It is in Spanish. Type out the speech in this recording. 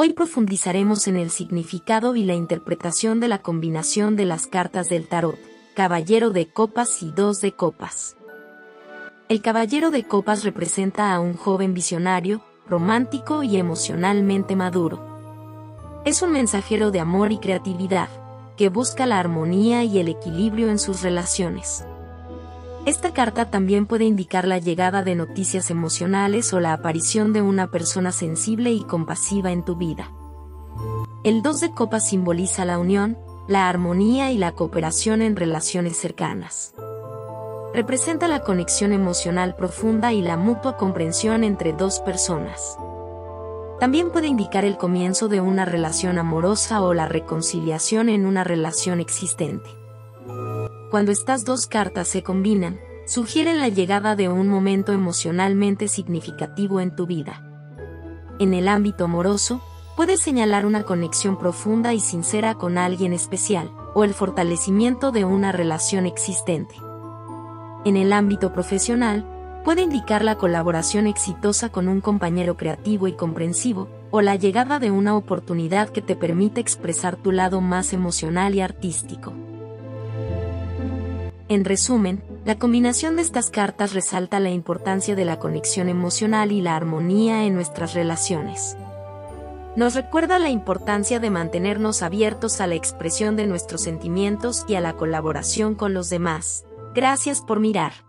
Hoy profundizaremos en el significado y la interpretación de la combinación de las cartas del tarot, Caballero de Copas y Dos de Copas. El Caballero de Copas representa a un joven visionario, romántico y emocionalmente maduro. Es un mensajero de amor y creatividad, que busca la armonía y el equilibrio en sus relaciones. Esta carta también puede indicar la llegada de noticias emocionales o la aparición de una persona sensible y compasiva en tu vida. El 2 de copas simboliza la unión, la armonía y la cooperación en relaciones cercanas. Representa la conexión emocional profunda y la mutua comprensión entre dos personas. También puede indicar el comienzo de una relación amorosa o la reconciliación en una relación existente. Cuando estas dos cartas se combinan, sugieren la llegada de un momento emocionalmente significativo en tu vida. En el ámbito amoroso, puedes señalar una conexión profunda y sincera con alguien especial, o el fortalecimiento de una relación existente. En el ámbito profesional, puede indicar la colaboración exitosa con un compañero creativo y comprensivo, o la llegada de una oportunidad que te permite expresar tu lado más emocional y artístico. En resumen, la combinación de estas cartas resalta la importancia de la conexión emocional y la armonía en nuestras relaciones. Nos recuerda la importancia de mantenernos abiertos a la expresión de nuestros sentimientos y a la colaboración con los demás. Gracias por mirar.